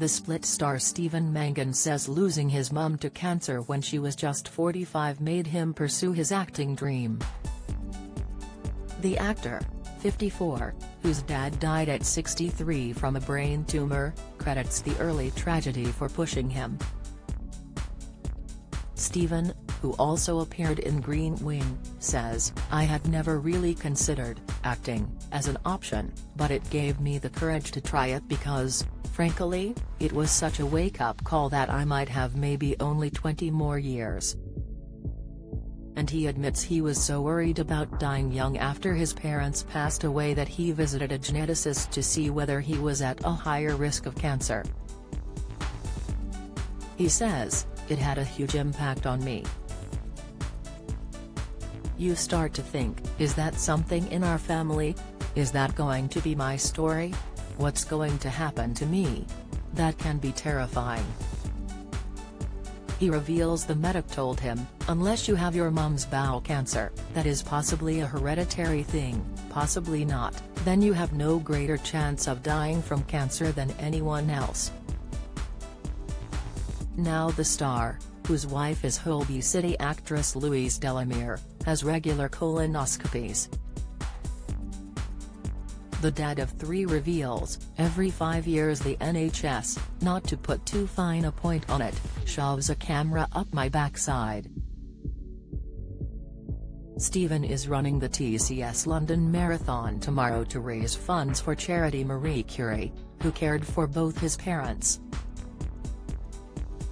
The Split star Stephen Mangan says losing his mum to cancer when she was just 45 made him pursue his acting dream. The actor, 54, whose dad died at 63 from a brain tumor, credits the early tragedy for pushing him. Stephen, who also appeared in Green Wing, says, I had never really considered acting as an option, but it gave me the courage to try it because, frankly, it was such a wake-up call that I might have maybe only 20 more years. And he admits he was so worried about dying young after his parents passed away that he visited a geneticist to see whether he was at a higher risk of cancer. He says, it had a huge impact on me. You start to think, is that something in our family? Is that going to be my story? What's going to happen to me? That can be terrifying. He reveals the medic told him, unless you have your mum's bowel cancer, that is possibly a hereditary thing, possibly not, then you have no greater chance of dying from cancer than anyone else. Now the star, whose wife is Holby City actress Louise Delamere, has regular colonoscopies. The dad of three reveals, every five years the NHS, not to put too fine a point on it, shoves a camera up my backside. Stephen is running the TCS London Marathon tomorrow to raise funds for charity Marie Curie, who cared for both his parents.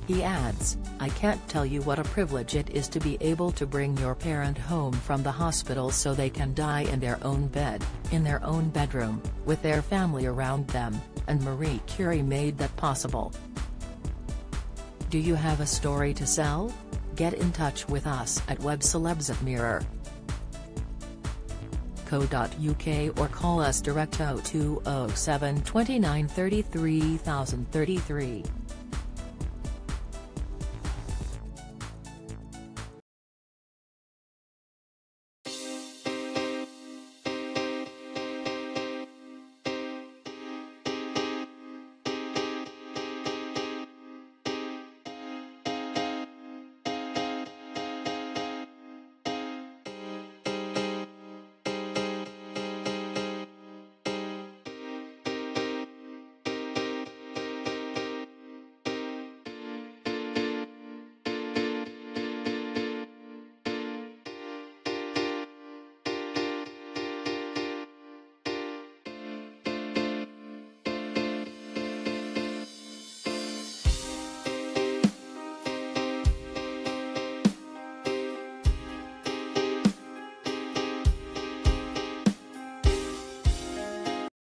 He adds, I can't tell you what a privilege it is to be able to bring your parent home from the hospital so they can die in their own bed, in their own bedroom, with their family around them, and Marie Curie made that possible. Do you have a story to sell? Get in touch with us at webcelebs at mirror co.uk or call us direct 0207 29 33 33.